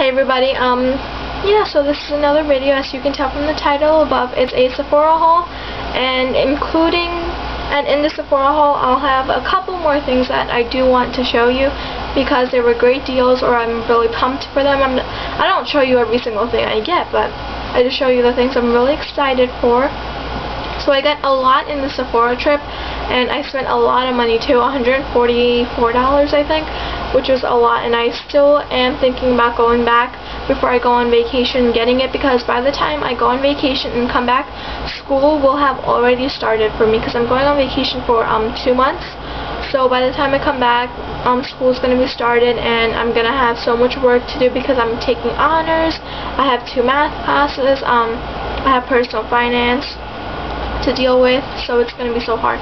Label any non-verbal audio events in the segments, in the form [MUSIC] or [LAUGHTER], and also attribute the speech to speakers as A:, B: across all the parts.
A: Hey everybody, um, yeah, so this is another video, as you can tell from the title above, it's a Sephora haul, and including, and in the Sephora haul, I'll have a couple more things that I do want to show you, because they were great deals, or I'm really pumped for them. I'm, I don't show you every single thing I get, but I just show you the things I'm really excited for. So I got a lot in the Sephora trip, and I spent a lot of money too, $144 I think, which was a lot, and I still am thinking about going back before I go on vacation and getting it, because by the time I go on vacation and come back, school will have already started for me, because I'm going on vacation for um two months. So by the time I come back, um, school's going to be started and I'm going to have so much work to do because I'm taking honors. I have two math classes. Um, I have personal finance to deal with, so it's going to be so hard.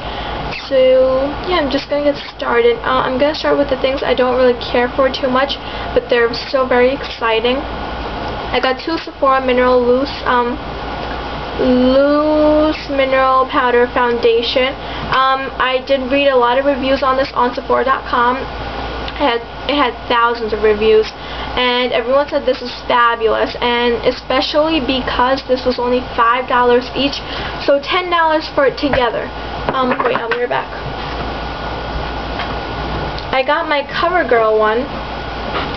A: So, yeah, I'm just going to get started. Uh, I'm going to start with the things I don't really care for too much, but they're still very exciting. I got two Sephora Mineral Loose, um, Loose Mineral Powder Foundation. Um, I did read a lot of reviews on this on Sephora.com. It had, it had thousands of reviews and everyone said this is fabulous and especially because this was only $5 each so $10 for it together. Um, wait I'll be right back. I got my CoverGirl one.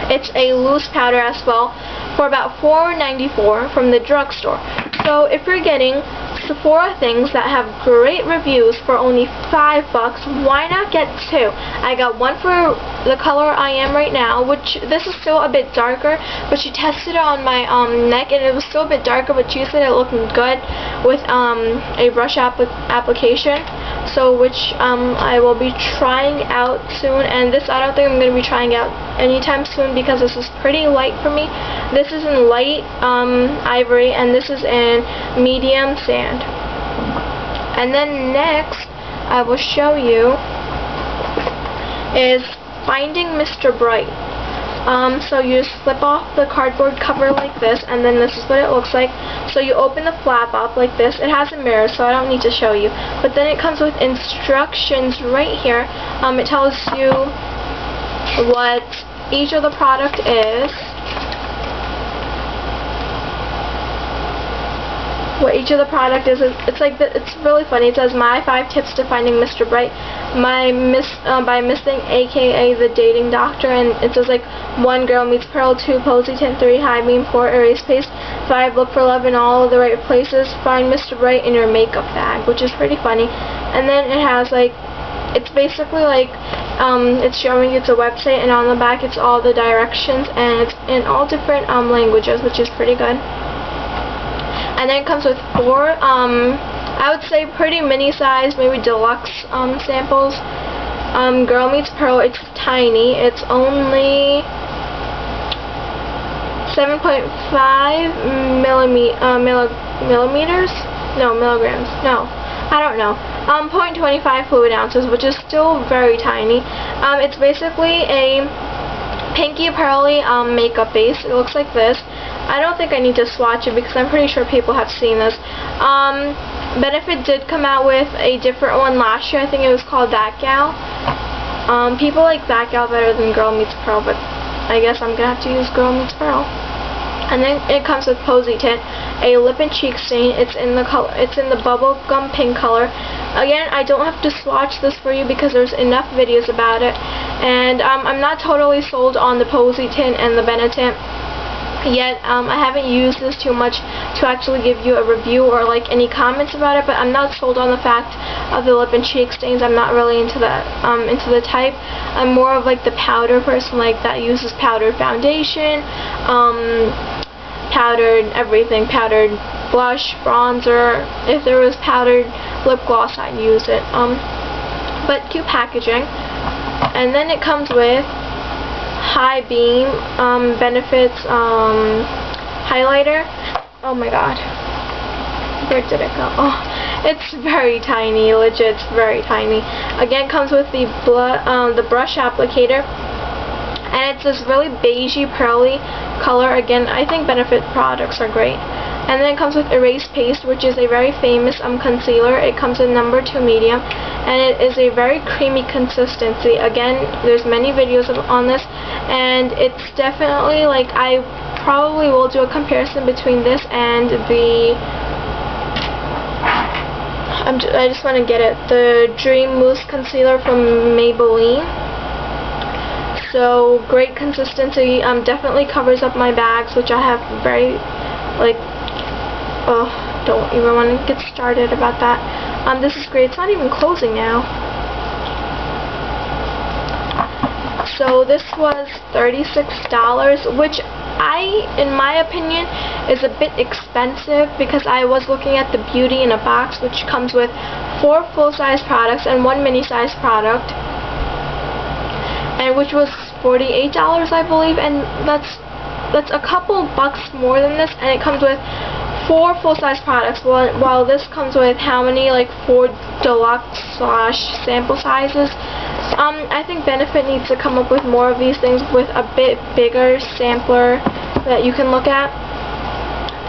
A: It's a loose powder as well for about $4.94 from the drugstore. So if you're getting Sephora things that have great reviews for only five bucks, why not get two? I got one for the color I am right now, which this is still a bit darker, but she tested it on my um, neck and it was still a bit darker, but she said it looked good with um, a brush app application. So which um, I will be trying out soon, and this I don't think I'm going to be trying out anytime soon because this is pretty light for me. This is in light um, ivory, and this is in medium sand. And then next, I will show you is Finding Mr. Bright. Um, so you just flip off the cardboard cover like this, and then this is what it looks like. So you open the flap up like this. It has a mirror, so I don't need to show you. But then it comes with instructions right here. Um, it tells you what each of the product is. What each of the product is. It's like the, it's really funny. It says my five tips to finding Mr. Bright, my miss uh, by missing, aka the dating doctor, and it says like one girl meets Pearl, two Posietint, three high beam, four erase paste, five look for love in all the right places, find Mr. Bright in your makeup bag, which is pretty funny. And then it has like it's basically like um, it's showing you it's a website and on the back it's all the directions and it's in all different um, languages which is pretty good and then it comes with four, um, I would say pretty mini size, maybe deluxe um, samples. Um, Girl Meets Pearl, it's tiny. It's only 7.5 millimet uh, milli millimeters? No, milligrams. No, I don't know. Um, 0.25 fluid ounces, which is still very tiny. Um, it's basically a pinky pearly um, makeup base. It looks like this. I don't think I need to swatch it because I'm pretty sure people have seen this. Um, Benefit did come out with a different one last year. I think it was called That Gal. Um, people like That Gal better than Girl Meets Pearl, but I guess I'm going to have to use Girl Meets Pearl. And then it comes with Posietint, a lip and cheek stain. It's in the color. It's in the bubblegum pink color. Again, I don't have to swatch this for you because there's enough videos about it. And um, I'm not totally sold on the Posietint and the Benetint yet. Um, I haven't used this too much to actually give you a review or like any comments about it but I'm not sold on the fact of the lip and cheek stains. I'm not really into that um, into the type. I'm more of like the powder person like that uses powdered foundation um, powdered everything powdered blush bronzer if there was powdered lip gloss I'd use it. Um, but cute packaging. And then it comes with high beam um, benefits um, highlighter. Oh my god. Where did it go? Oh, it's very tiny, legit, it's very tiny. Again, comes with the um, the brush applicator. And it's this really beigey, pearly color. Again, I think Benefit products are great. And then it comes with Erase Paste, which is a very famous um, concealer. It comes in number 2 medium, and it is a very creamy consistency. Again, there's many videos on this, and it's definitely, like, I probably will do a comparison between this and the I'm j I just want to get it the Dream Mousse Concealer from Maybelline so great consistency um, definitely covers up my bags which I have very like oh don't even want to get started about that. Um, this is great. It's not even closing now. So this was $36 which I, in my opinion, is a bit expensive because I was looking at the Beauty in a Box which comes with four full-size products and one mini-size product and which was $48 I believe and that's that's a couple bucks more than this and it comes with four full-size products while, this comes with how many like four deluxe slash sample sizes um, I think Benefit needs to come up with more of these things with a bit bigger sampler that you can look at.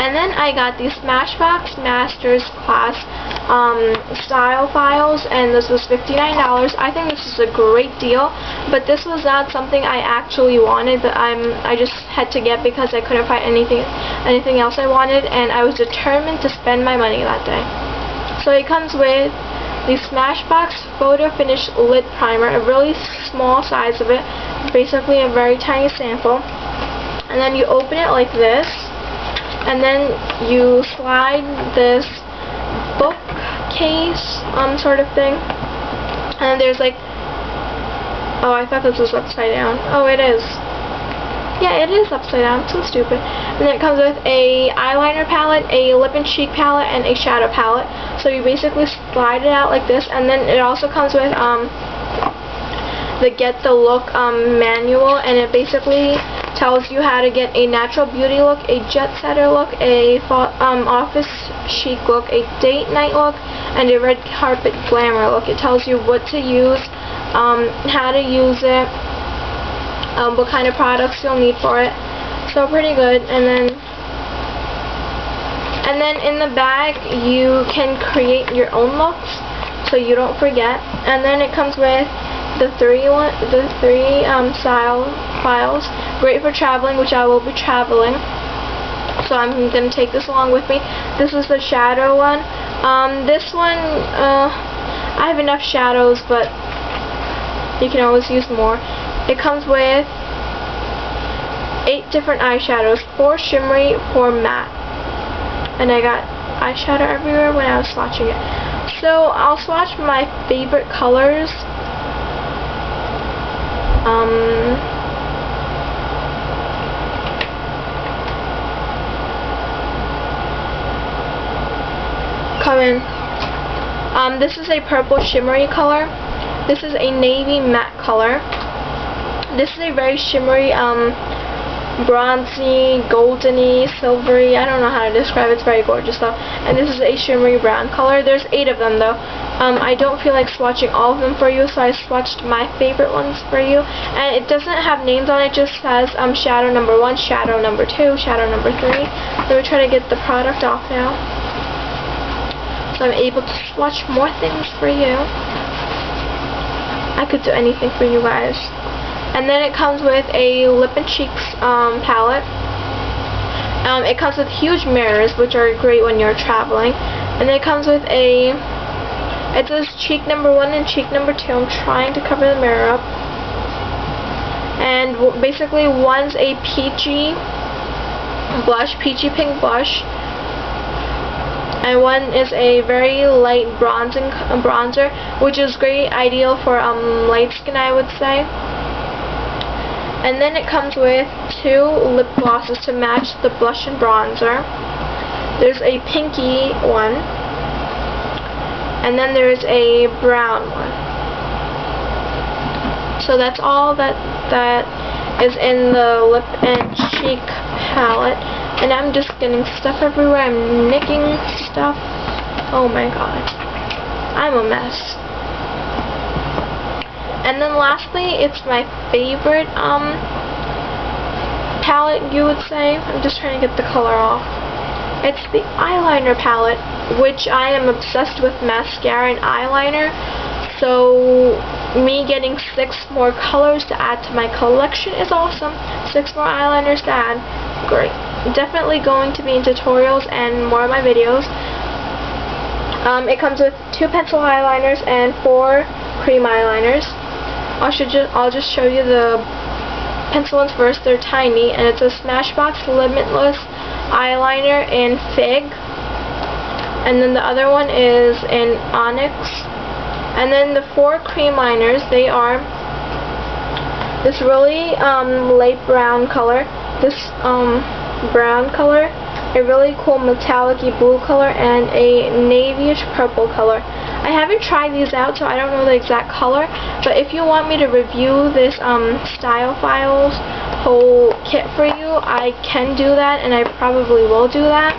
A: And then I got these Smashbox Masters Class um, style files, and this was $59. I think this is a great deal, but this was not something I actually wanted, but I'm, I just had to get because I couldn't find anything, anything else I wanted, and I was determined to spend my money that day. So it comes with the Smashbox Photo Finish Lid Primer, a really small size of it, basically a very tiny sample. And then you open it like this, and then you slide this bookcase um, sort of thing. And there's like, oh, I thought this was upside down. Oh, it is. Yeah, it is upside down. So stupid. And then it comes with a eyeliner palette, a lip and cheek palette, and a shadow palette. So you basically slide it out like this, and then it also comes with um, the Get the Look um, manual, and it basically tells you how to get a natural beauty look, a jet setter look, a um, office chic look, a date night look, and a red carpet glamour look. It tells you what to use, um, how to use it, um, what kind of products you'll need for it. So pretty good. And then and then in the bag you can create your own looks so you don't forget. And then it comes with the three one the three um, style files. Great for traveling, which I will be traveling. So I'm going to take this along with me. This is the shadow one. Um, this one, uh, I have enough shadows, but you can always use more. It comes with eight different eyeshadows, four shimmery, four matte. And I got eyeshadow everywhere when I was swatching it. So I'll swatch my favorite colors. Um, come in. Um, this is a purple shimmery color. This is a navy matte color. This is a very shimmery, um, bronzy, goldeny, silvery. I don't know how to describe it. It's very gorgeous though. And this is a shimmery brown color. There's eight of them though. Um, I don't feel like swatching all of them for you, so I swatched my favorite ones for you. And it doesn't have names on it. It just says um, shadow number one, shadow number two, shadow number three. Let me try to get the product off now. So I'm able to swatch more things for you. I could do anything for you guys. And then it comes with a lip and cheeks um, palette. Um, it comes with huge mirrors, which are great when you're traveling. And it comes with a, it says cheek number one and cheek number two. I'm trying to cover the mirror up. And basically one's a peachy blush, peachy pink blush and one is a very light bronzing bronzer which is great ideal for um, light skin I would say and then it comes with two lip glosses to match the blush and bronzer there's a pinky one and then there's a brown one so that's all that that is in the lip and cheek palette and I'm just getting stuff everywhere. I'm nicking stuff. Oh my god. I'm a mess. And then lastly, it's my favorite um palette, you would say. I'm just trying to get the color off. It's the eyeliner palette, which I am obsessed with mascara and eyeliner. So me getting six more colors to add to my collection is awesome. Six more eyeliners to add. great. Definitely going to be in tutorials and more of my videos. Um, it comes with two pencil eyeliners and four cream eyeliners. I'll, ju I'll just show you the pencil ones first. They're tiny, and it's a Smashbox Limitless eyeliner in Fig. And then the other one is in Onyx. And then the four cream liners, they are this really um, light brown color, this um, brown color, a really cool metallic blue color, and a navyish purple color. I haven't tried these out, so I don't know the exact color, but if you want me to review this um, Style Files whole kit for you, I can do that, and I probably will do that.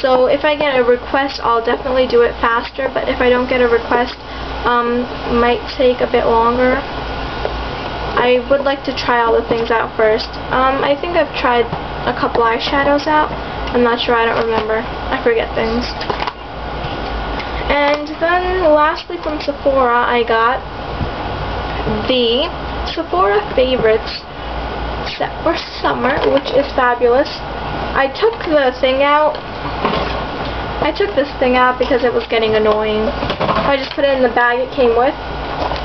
A: So if I get a request, I'll definitely do it faster, but if I don't get a request, um, might take a bit longer. I would like to try all the things out first. Um, I think I've tried a couple eyeshadows out. I'm not sure, I don't remember. I forget things. And then lastly from Sephora, I got the Sephora Favorites set for summer, which is fabulous. I took the thing out. I took this thing out because it was getting annoying. I just put it in the bag it came with.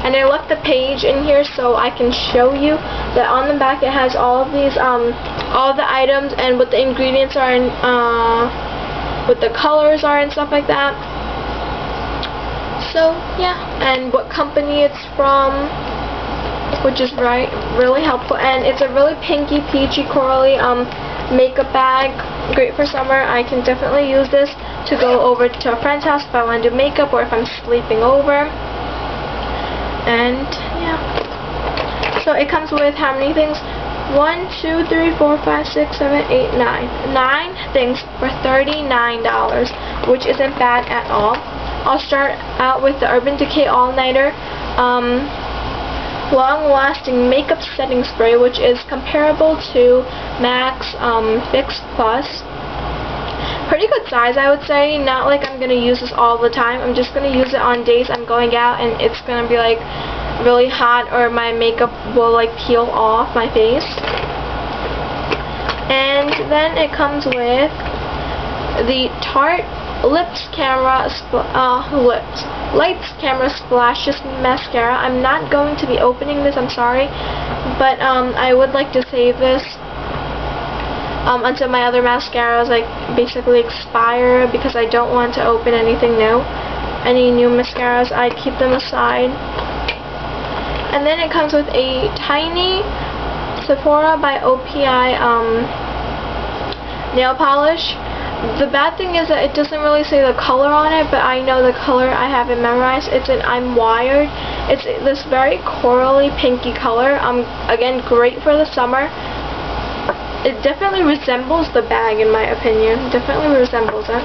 A: And I left the page in here so I can show you that on the back it has all of these, um, all the items and what the ingredients are and, uh, what the colors are and stuff like that. So, yeah, and what company it's from, which is right, really helpful. And it's a really pinky, peachy, corally, um, makeup bag. Great for summer. I can definitely use this to go over to a friend's house if I want to do makeup or if I'm sleeping over. And, yeah. So it comes with how many things? One, two, three, four, five, six, seven, eight, nine. Nine things for $39, which isn't bad at all. I'll start out with the Urban Decay All-Nighter um, Long-Lasting Makeup Setting Spray, which is comparable to MAC's um, Fix Plus. Pretty good size I would say. Not like I'm gonna use this all the time. I'm just gonna use it on days I'm going out and it's gonna be like really hot or my makeup will like peel off my face. And then it comes with the Tarte Lips Camera uh, Lips Lights Camera Splashes Mascara I'm not going to be opening this I'm sorry but um, I would like to save this um, until my other mascaras like basically expire because I don't want to open anything new. Any new mascaras, I keep them aside. And then it comes with a tiny Sephora by OPI um, nail polish. The bad thing is that it doesn't really say the color on it, but I know the color. I have it memorized. It's an I'm Wired. It's this very corally pinky color. Um, again, great for the summer it definitely resembles the bag in my opinion. Definitely resembles it.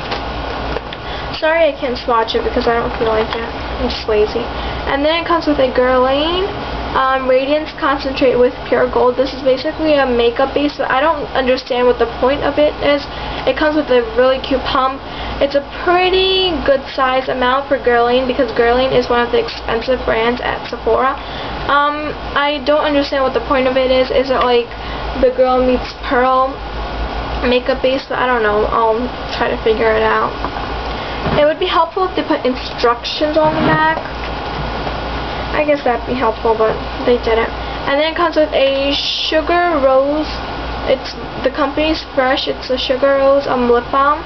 A: Sorry I can't swatch it because I don't feel like it. I'm just lazy. And then it comes with a Guerlain um, Radiance Concentrate with Pure Gold. This is basically a makeup base, but I don't understand what the point of it is. It comes with a really cute pump. It's a pretty good size amount for Guerlain because Guerlain is one of the expensive brands at Sephora. Um, I don't understand what the point of it is. Is it like the girl meets Pearl makeup base, I don't know. I'll try to figure it out. It would be helpful if they put instructions on the back. I guess that'd be helpful, but they didn't. And then it comes with a Sugar Rose. It's the company's fresh. It's a Sugar Rose um, lip balm.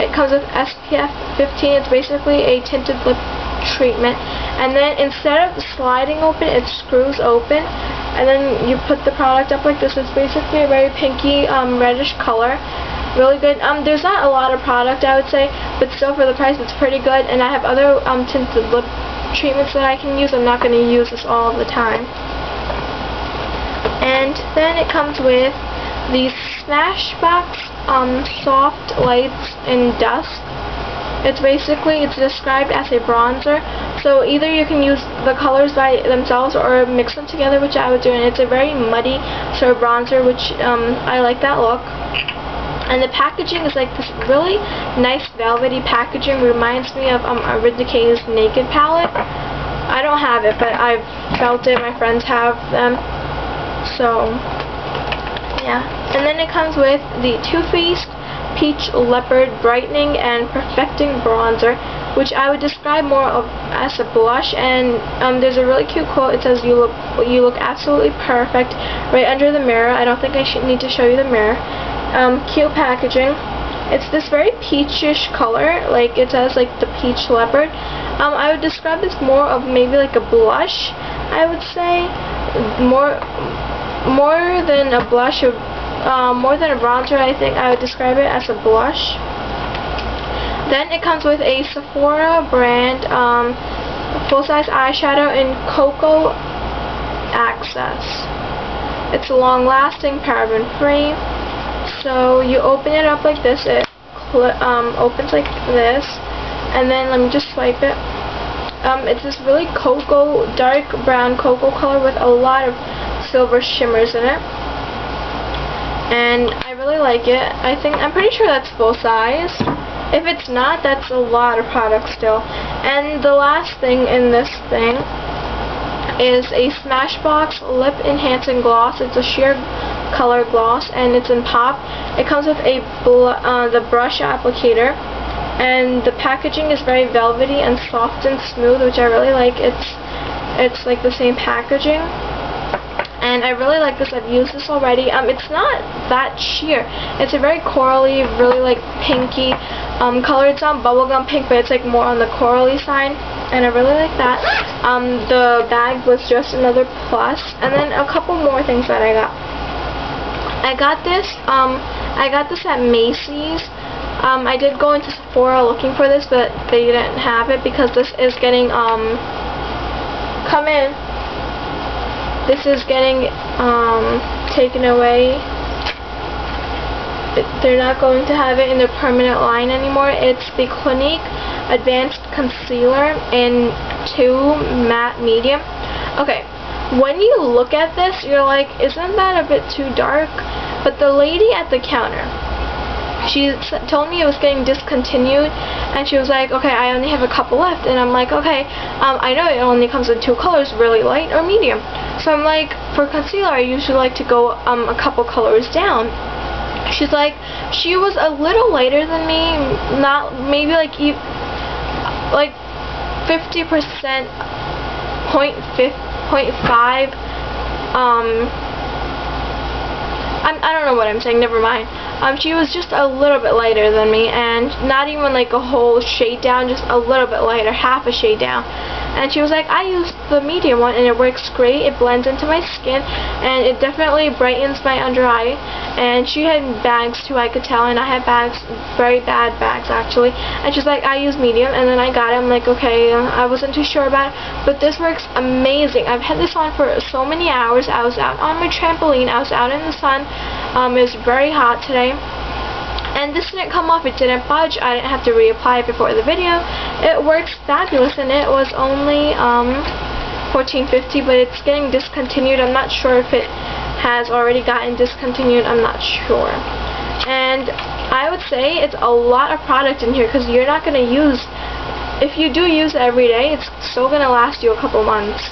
A: It comes with SPF 15. It's basically a tinted lip treatment. And then instead of sliding open, it screws open and then you put the product up like this. It's basically a very pinky um, reddish color. Really good. Um, there's not a lot of product, I would say, but still for the price, it's pretty good. And I have other um, tinted lip treatments that I can use. I'm not going to use this all the time. And then it comes with these Smashbox um, Soft Lights in Dusk. It's basically, it's described as a bronzer. So either you can use the colors by themselves or mix them together, which I would do. And it's a very muddy sort of bronzer, which um, I like that look. And the packaging is like this really nice velvety packaging. Reminds me of um, Urban Decay's Naked palette. I don't have it, but I've felt it. My friends have them. So, yeah. And then it comes with the Too Faced Peach Leopard Brightening and Perfecting Bronzer, which I would describe more of as a blush. And um, there's a really cute quote. It says, "You look, you look absolutely perfect right under the mirror." I don't think I should need to show you the mirror. Um, cute packaging. It's this very peachish color, like it says like the peach leopard. Um, I would describe this more of maybe like a blush, I would say. More more than a blush of um, more than a bronzer, I think I would describe it as a blush. Then it comes with a Sephora brand um, full-size eyeshadow in Cocoa Access. It's a long-lasting, paraben-free. So you open it up like this. It um, opens like this. And then let me just swipe it. Um, it's this really cocoa, dark brown cocoa color with a lot of silver shimmers in it and I really like it. I think, I'm pretty sure that's full size. If it's not, that's a lot of product still. And the last thing in this thing is a Smashbox Lip Enhancing Gloss. It's a sheer color gloss and it's in pop. It comes with a uh, the brush applicator and the packaging is very velvety and soft and smooth which I really like. It's it's like the same packaging and I really like this. I've used this already. Um, it's not that sheer. It's a very corally, really like pinky um, color. It's not bubblegum pink, but it's like more on the corally side, and I really like that. Um, the bag was just another plus, and then a couple more things that I got. I got this. Um, I got this at Macy's. Um, I did go into Sephora looking for this, but they didn't have it because this is getting um. Come in this is getting um, taken away. They're not going to have it in their permanent line anymore. It's the Clinique Advanced Concealer in 2 Matte Medium. Okay, when you look at this, you're like, isn't that a bit too dark? But the lady at the counter, she told me it was getting discontinued and she was like okay I only have a couple left. And I'm like okay um, I know it only comes in two colors really light or medium. So I'm like for concealer I usually like to go um, a couple colors down. She's like she was a little lighter than me not maybe like e like 50% point, point five um I'm, I don't know what I'm saying never mind um, she was just a little bit lighter than me, and not even like a whole shade down, just a little bit lighter, half a shade down. And she was like, I use the medium one, and it works great. It blends into my skin, and it definitely brightens my under eye. And she had bags too, I could tell, and I had bags, very bad bags actually. And she's like, I use medium, and then I got it. I'm like, okay, I wasn't too sure about it, but this works amazing. I've had this on for so many hours. I was out on my trampoline. I was out in the sun. Um, it was very hot today. And this didn't come off, it didn't budge, I didn't have to reapply it before the video. It works fabulous and it was only um, $14.50 but it's getting discontinued. I'm not sure if it has already gotten discontinued, I'm not sure. And I would say it's a lot of product in here because you're not going to use, if you do use it every day, it's still going to last you a couple months.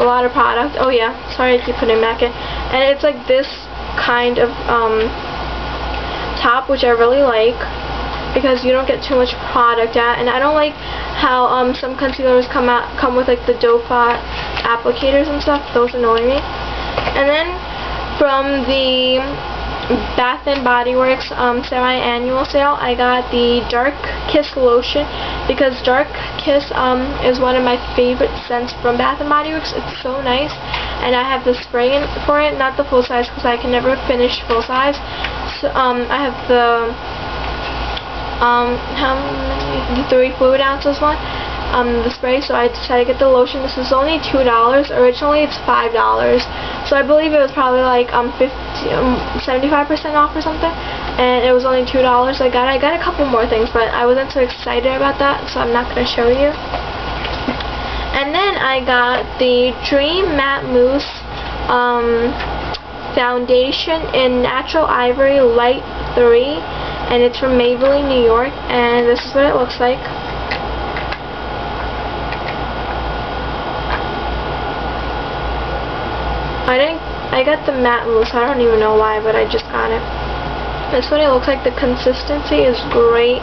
A: A lot of product. Oh yeah, sorry I keep putting back in. And it's like this kind of um, top, which I really like because you don't get too much product at and I don't like how um, some concealers come out come with like the doe foot applicators and stuff. Those annoy me. And then from the Bath and Body Works um, semi-annual sale I got the Dark Kiss lotion because Dark Kiss um, is one of my favorite scents from Bath and Body Works. It's so nice and I have the spray in for it not the full size because I can never finish full size um, I have the um, how many, the three fluid ounces one, um, the spray, so I decided to get the lotion. This is only $2. Originally it's $5. So I believe it was probably like um, 50, um 75% off or something. And it was only $2 I got I got a couple more things, but I wasn't so excited about that, so I'm not going to show you. And then I got the Dream Matte Mousse um, foundation in Natural Ivory Light 3 and it's from Maybelline, New York and this is what it looks like. I didn't I got the matte mousse. I don't even know why, but I just got it. That's what it looks like. The consistency is great.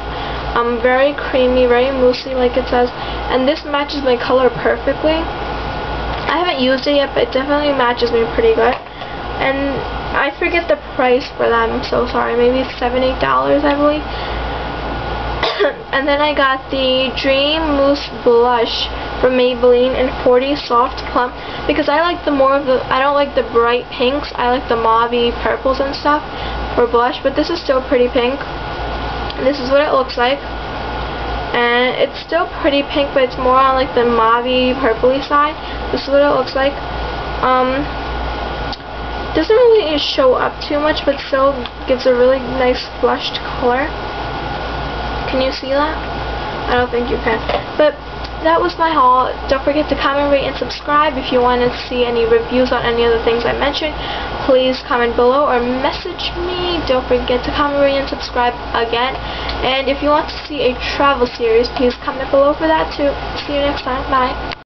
A: Um, very creamy, very moussey like it says. And this matches my color perfectly. I haven't used it yet, but it definitely matches me pretty good. And I forget the price for that. I'm so sorry. Maybe seven, eight dollars, I believe. [COUGHS] and then I got the Dream Mousse Blush from Maybelline in 40 Soft Plum because I like the more of the, I don't like the bright pinks, I like the mauvey purples and stuff for blush, but this is still pretty pink. This is what it looks like. And it's still pretty pink, but it's more on like the mauvey purpley side. This is what it looks like. Um, doesn't really show up too much, but still gives a really nice flushed color. Can you see that? I don't think you can. But that was my haul. Don't forget to comment, rate, and subscribe. If you want to see any reviews on any of the things I mentioned, please comment below or message me. Don't forget to comment, rate, and subscribe again. And if you want to see a travel series, please comment below for that too. See you next time. Bye.